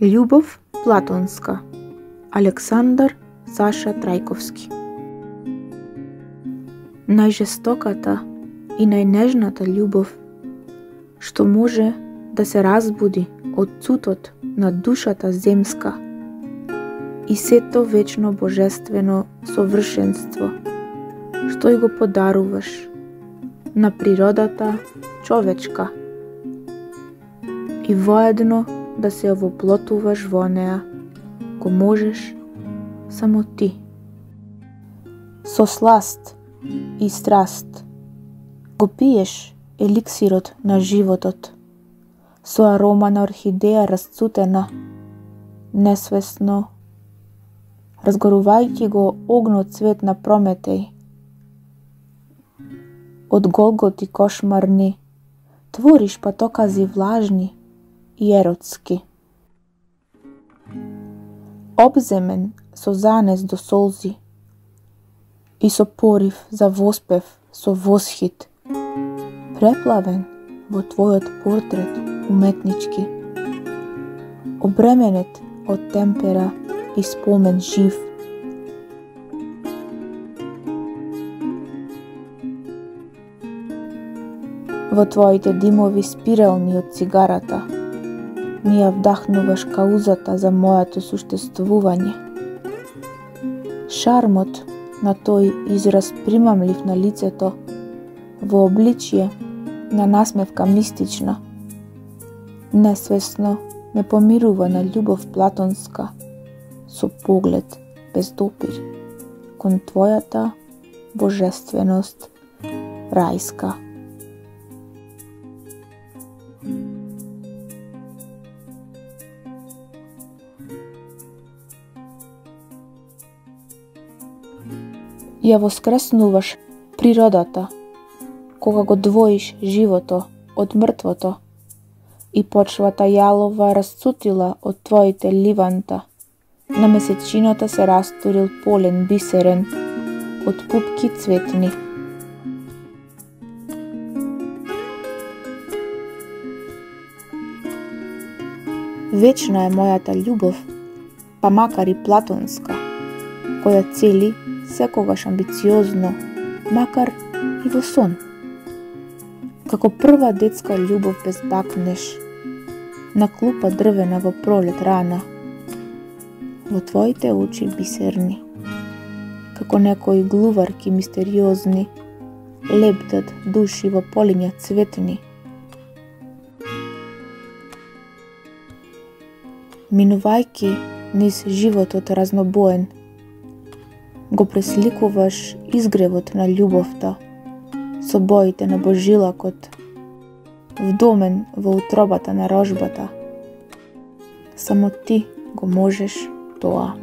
Љубов платонска. Александар Саша Трајковски. Најжестоката и најнежната љубов што може да се разбуди од цутот на душата земска и сето вечно божествено совршенство што ја го подаруваш на природата човечка. И воедно да се овоплотуваш во неа, го можеш само ти. Со сласт и страст го пиеш еликсирот на животот, со арома на орхидеја расцутена, несвесно, разгорувајќи го огнот цвет на Прометеј. Од голготи кошмарни, твориш патокази влажни, и еротски. Обземен со занес до солзи и со порив за воспев со восхит, преплавен во твојот портрет уметнички, обременет од темпера и спомен жив. Во твоите димови спирални од цигарата – ми ја вдахнуваш каузата за моето суштествување. Шармот на тој израз примамлив на лицето, во обличие на насмевка мистична, несвесно ме помирува на љубов платонска, со поглед без допир, кон твојата божественост рајска. Ја воскреснуваш природата, кога го двоиш живото од мртвото и почвата јалова расцутила од твоите ливанта. На месечината се растурил полен бисерен од пупки цветни. Вечна е мојата љубов, па макар и платонска, која цели секогаш амбициозно, макар и во сон. Како прва детска љубов без бакнеш, на клупа дрвена во пролет рана, во твоите очи бисерни, како некои глуварки мистериозни, лептат души во полиња цветни. Минувајки низ животот разнобоен, го пресликуваш изгревот на љубовта со боите на божилакот, вдомен во утробата на рожбата. Само ти го можеш тоа.